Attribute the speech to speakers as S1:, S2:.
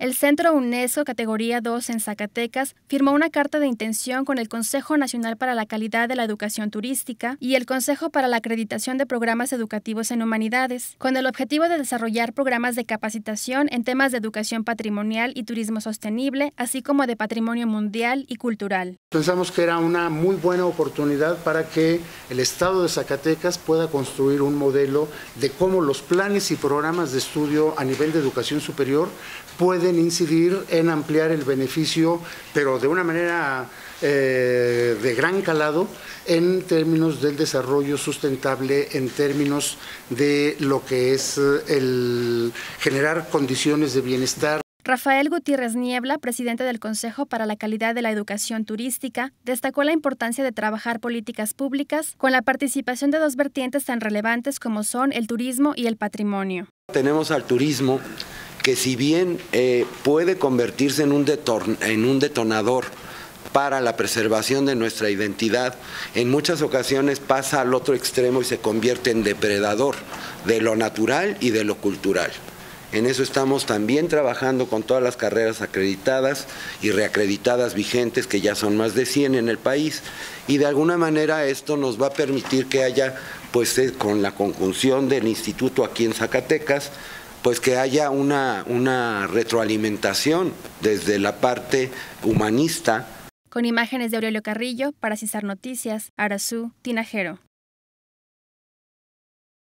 S1: El Centro UNESCO Categoría 2 en Zacatecas firmó una carta de intención con el Consejo Nacional para la Calidad de la Educación Turística y el Consejo para la Acreditación de Programas Educativos en Humanidades, con el objetivo de desarrollar programas de capacitación en temas de educación patrimonial y turismo sostenible, así como de patrimonio mundial y cultural.
S2: Pensamos que era una muy buena oportunidad para que el Estado de Zacatecas pueda construir un modelo de cómo los planes y programas de estudio a nivel de educación superior pueden incidir en ampliar el beneficio, pero de una manera eh, de gran calado en términos del desarrollo sustentable, en términos de lo que es eh, el generar condiciones de bienestar.
S1: Rafael Gutiérrez Niebla, presidente del Consejo para la Calidad de la Educación Turística, destacó la importancia de trabajar políticas públicas con la participación de dos vertientes tan relevantes como son el turismo y el patrimonio.
S3: Tenemos al turismo que si bien eh, puede convertirse en un, detonador para la preservación de nuestra identidad, en muchas ocasiones pasa al otro extremo y se convierte en depredador de lo natural y de lo cultural. En eso estamos también trabajando con todas las carreras acreditadas y reacreditadas vigentes, que ya son más de 100 en el país, y de alguna manera esto nos va a permitir que haya, pues eh, con la conjunción del instituto aquí en Zacatecas, pues que haya una, una retroalimentación desde la parte humanista.
S1: Con imágenes de Aurelio Carrillo, para Cisar Noticias, Arazú, Tinajero.